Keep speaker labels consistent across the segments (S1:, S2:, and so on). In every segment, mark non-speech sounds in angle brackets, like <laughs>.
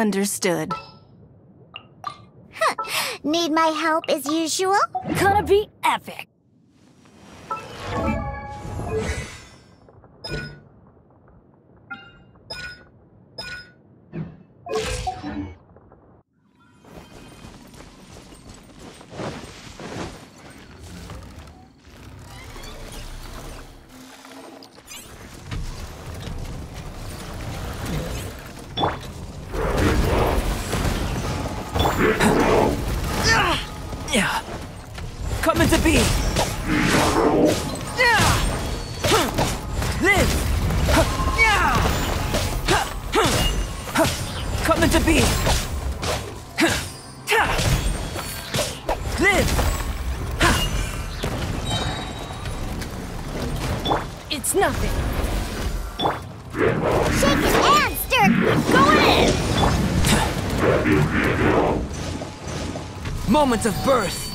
S1: Understood. <laughs>
S2: Need my help as usual?
S3: Gonna be epic.
S4: Yeah. Coming to be. Yeah. Live. Yeah. Coming to be. Live.
S3: It's nothing.
S2: Shake his hand, Stirk! Going in! <laughs>
S4: Moment of birth.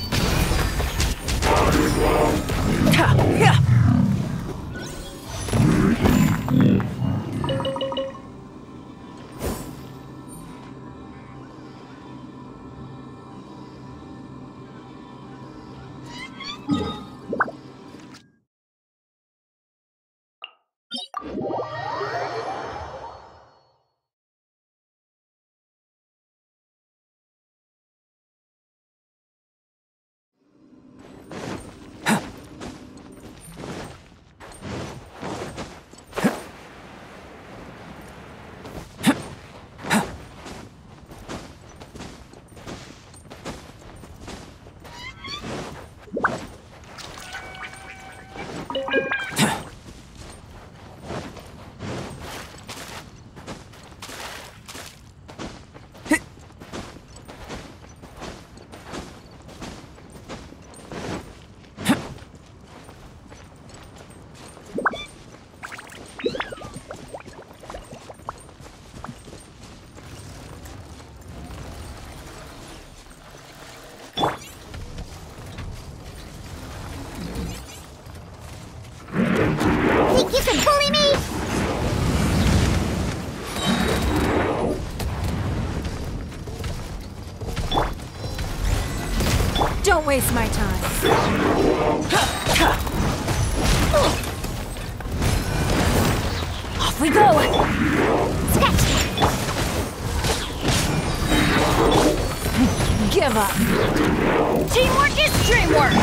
S3: Waste my time. Off we go!
S2: Scratch!
S3: Give up. Teamwork is dreamwork!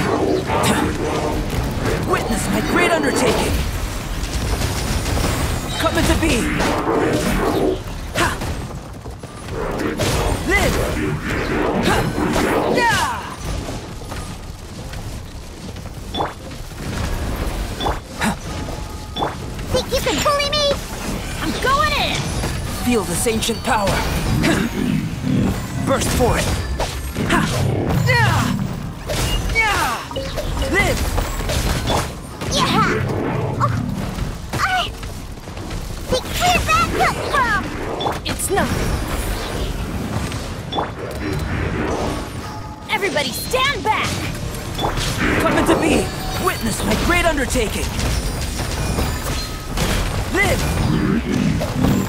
S4: Witness my great undertaking. Coming to be. Ha. Live. Ha. Yeah. Feel this ancient power. <laughs> Burst for it. This! Yeah!
S2: Oh, I... They clear that come from!
S3: It's nothing. Everybody stand back!
S4: Come into be! Witness my great undertaking! Live!